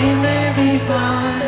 you may be found.